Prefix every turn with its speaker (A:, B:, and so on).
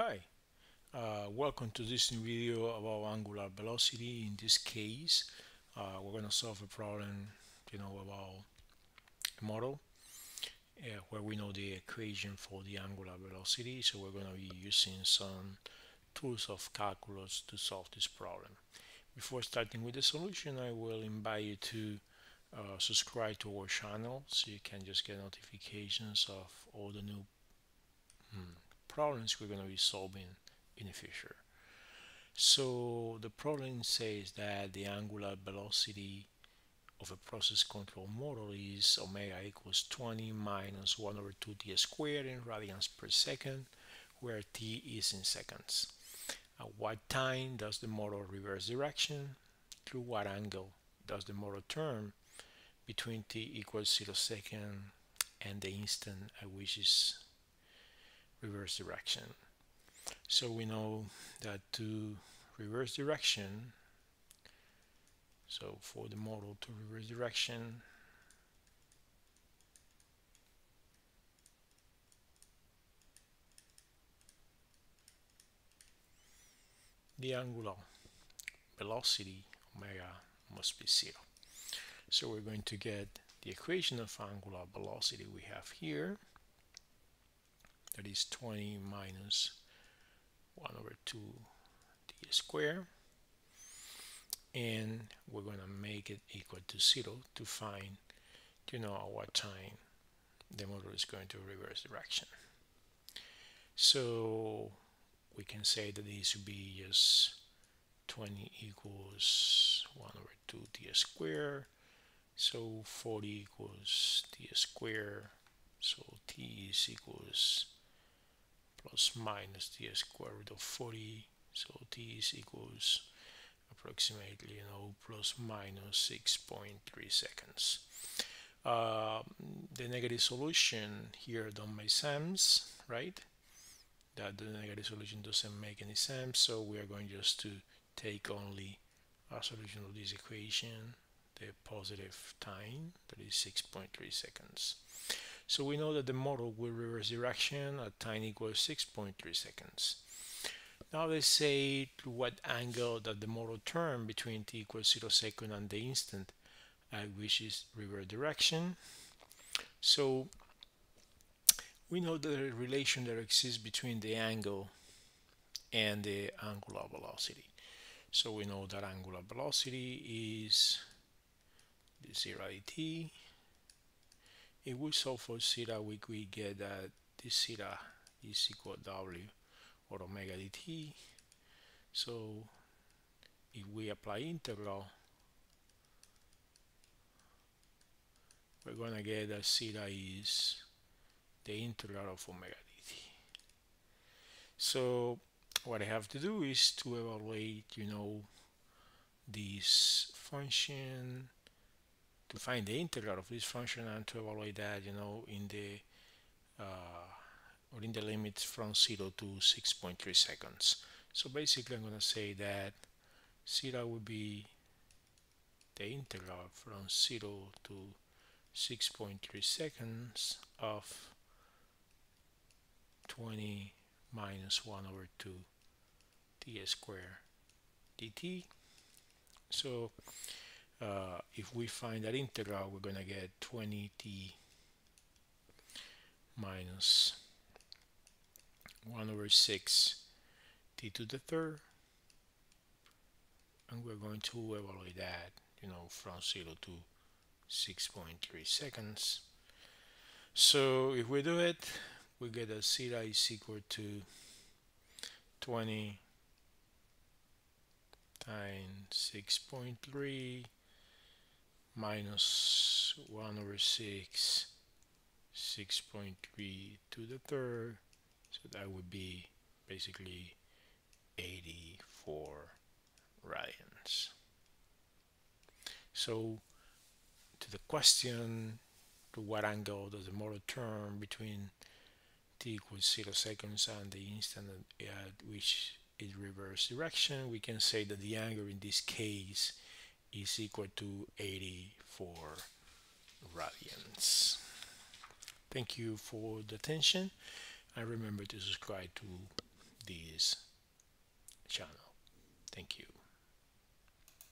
A: Hi, uh, welcome to this new video about angular velocity. In this case, uh, we're going to solve a problem, you know, about a motor uh, where we know the equation for the angular velocity. So we're going to be using some tools of calculus to solve this problem. Before starting with the solution, I will invite you to uh, subscribe to our channel so you can just get notifications of all the new problems we're going to be solving in the future. So the problem says that the angular velocity of a process control motor is omega equals 20 minus 1 over 2 t squared in radians per second where t is in seconds. At what time does the motor reverse direction? Through what angle does the motor turn between t equals 0 second and the instant at which is reverse direction. So we know that to reverse direction, so for the motor to reverse direction, the angular velocity omega must be zero. So we're going to get the equation of angular velocity we have here that is 20 minus 1 over 2 t squared. And we're going to make it equal to 0 to find you know at what time the motor is going to reverse direction. So we can say that this would be just 20 equals 1 over 2 t squared. So 40 equals t squared. So t is equals plus minus t square root of 40 so t is equals approximately you know plus minus 6.3 seconds. Uh, the negative solution here don't make sense right? That the negative solution doesn't make any sense so we are going just to take only a solution of this equation the positive time that is 6.3 seconds so we know that the motor will reverse direction at time equals 6.3 seconds. Now let's say to what angle that the motor turn between t equals 0 second and the instant at which is reverse direction. So we know the relation that exists between the angle and the angular velocity. So we know that angular velocity is the 0 t if we solve for theta, we could get that this theta is equal to w or omega dt so if we apply integral we're going to get that zeta is the integral of omega dt so what I have to do is to evaluate you know this function to find the integral of this function and to evaluate that you know in the uh, or in the limits from 0 to 6.3 seconds. So basically I'm going to say that 0 would be the integral from 0 to 6.3 seconds of 20 minus 1 over 2 t squared dt so uh, if we find that integral we're going to get 20t minus 1 over 6 t to the third. And we're going to evaluate that you know from 0 to 6.3 seconds. So if we do it we get a zeta is equal to 20 times 6.3 minus 1 over 6 6.3 to the third. So that would be basically 84 radians so to the question to what angle does the motor turn between t equals 0 seconds and the instant at which it reverse direction we can say that the angle in this case is equal to 84 radians. Thank you for the attention and remember to subscribe to this channel. Thank you.